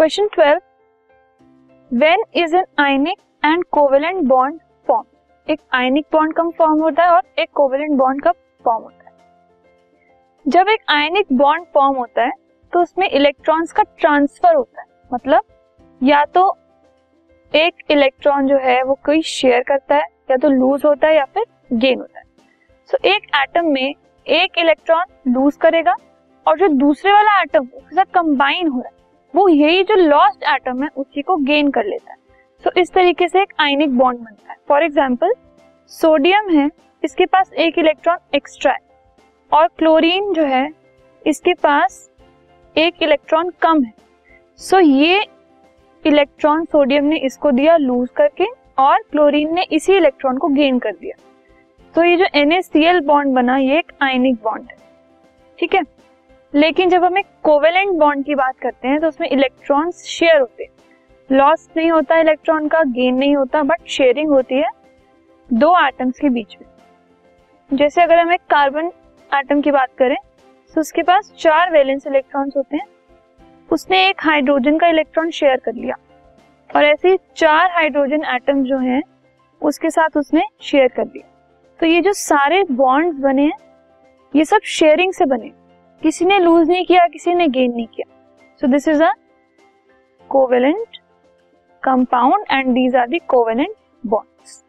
Question twelve when is an ionic and covalent bond form एक ionic bond कब form होता है और एक कोवेलेंट बॉन्ड कब फॉर्म होता है? जब एक आयनिक बॉन्ड फॉर्म होता है तो उसमें इलेक्ट्रॉन्स का ट्रांसफ़र होता है। मतलब या तो एक इलेक्ट्रॉन जो है वो कोई शेयर करता है या तो लूज होता है या फिर गेन होता है। सो so, एक एटम में एक इलेक्ट्रॉन लूज करेगा और जो दूसरे वाला एटम उसके साथ कंबाइन हो रहा है। वो यही जो लॉस्ट एटम है उसी को गेन कर लेता है। सो so, इस तरीके से एक आयनिक बॉन्ड बनता है। फॉर एग्ज़ाम्पल सोडियम है इसके पास एक इलेक्ट्रॉन एक्स्ट्रा है। और क्लोरीन जो है इसके पास एक इलेक्ट्रॉन कम है। सो so, ये इलेक्ट्रॉन सोडियम ने इसको दिया लूज करके और क्लोरीन ने इसी इलेक्ट्रॉन को गेन कर दिया। तो so, ये जो एन बॉन्ड बना ये एक आयनिक बॉन्ड है। ठीक है? लेकिन जब हम एक कोवेलेंट बॉन्ड की बात करते हैं तो उसमें इलेक्ट्रॉन्स शेयर होते हैं। लॉस नहीं होता इलेक्ट्रॉन का गेन नहीं होता बट शेयरिंग होती है दो एटम्स के बीच में। जैसे अगर हम एक कार्बन एटम की बात करें तो उसके पास चार वैलेंस इलेक्ट्रॉन्स होते हैं। उसने एक हाइड्रोजन का इलेक्ट्रॉन शेयर कर लिया। और ऐसे चार हाइड्रोजन एटम जो हैं, उसके साथ उसने शेयर कर दिया। तो ये जो सारे बॉन्ड्स बने हैं, ये सब शेयरिंग से बने किसी ने लूज नहीं किया, किसी ने गेन नहीं किया। So this is a covalent compound and these are the covalent bonds